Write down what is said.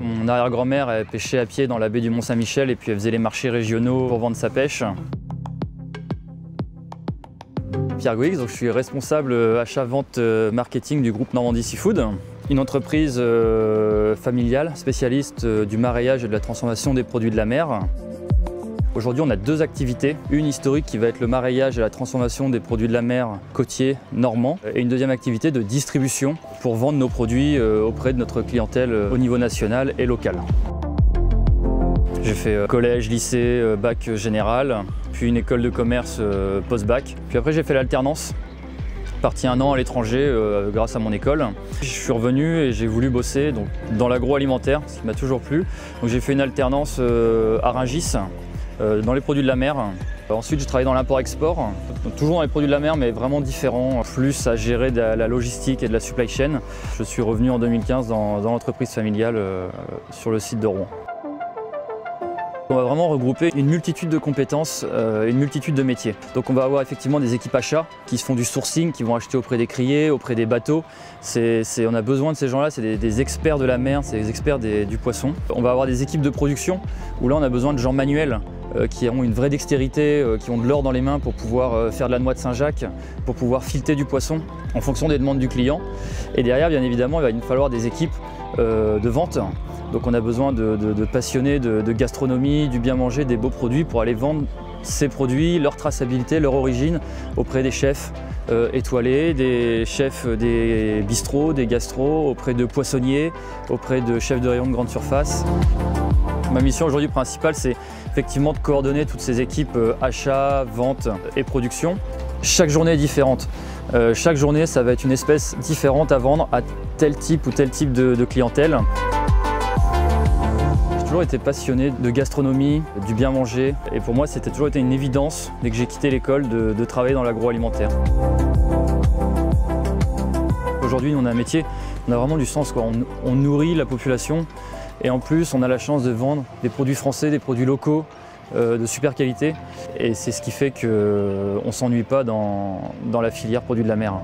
Mon arrière-grand-mère pêchait à pied dans la baie du Mont-Saint-Michel et puis elle faisait les marchés régionaux pour vendre sa pêche. Pierre Guix, donc je suis responsable achat-vente marketing du groupe Normandie Seafood, une entreprise euh, familiale spécialiste euh, du maraîchage et de la transformation des produits de la mer. Aujourd'hui, on a deux activités. Une historique qui va être le maraîchage et la transformation des produits de la mer côtiers normands. Et une deuxième activité de distribution pour vendre nos produits euh, auprès de notre clientèle au niveau national et local. J'ai fait collège, lycée, bac général, puis une école de commerce post-bac. Puis après, j'ai fait l'alternance parti un an à l'étranger euh, grâce à mon école. Je suis revenu et j'ai voulu bosser donc, dans l'agroalimentaire, ce qui m'a toujours plu. J'ai fait une alternance euh, à Rungis, euh, dans les produits de la mer. Ensuite, j'ai travaillé dans l'import-export, toujours dans les produits de la mer, mais vraiment différent, plus à gérer de la logistique et de la supply chain. Je suis revenu en 2015 dans l'entreprise familiale sur le site de Rouen. On va vraiment regrouper une multitude de compétences, euh, une multitude de métiers. Donc on va avoir effectivement des équipes achats qui se font du sourcing, qui vont acheter auprès des criers, auprès des bateaux. on a besoin de ces gens-là, c'est des, experts de la mer, c'est des experts du poisson. On va avoir des équipes de production où là on a besoin de gens manuels euh, qui ont une vraie dextérité, euh, qui ont de l'or dans les mains pour pouvoir faire de la noix de Saint-Jacques, pour pouvoir fileter du poisson en fonction des demandes du client. Et derrière, bien évidemment, il va falloir des équipes de vente donc on a besoin de, passionnés de, gastronomie, du bien manger, des beaux produits pour aller vendre ces produits, leur traçabilité, leur origine auprès des chefs euh, étoilés, des chefs des bistrots, des gastros, auprès de poissonniers, auprès de chefs de rayon de grande surface. Ma mission aujourd'hui principale, c'est effectivement de coordonner toutes ces équipes euh, achat, vente et production. Chaque journée est différente. Euh, chaque journée, ça va être une espèce différente à vendre à tel type ou tel type de clientèle toujours été passionné de gastronomie, du bien manger. Et pour moi, c'était toujours été une évidence, dès que j'ai quitté l'école, de, travailler dans l'agroalimentaire. Aujourd'hui, on a un métier, on a vraiment du sens. Quoi. On, nourrit la population et en plus, on a la chance de vendre des produits français, des produits locaux, euh, de super qualité. Et c'est ce qui fait qu'on ne s'ennuie pas dans, dans la filière produits de la mer.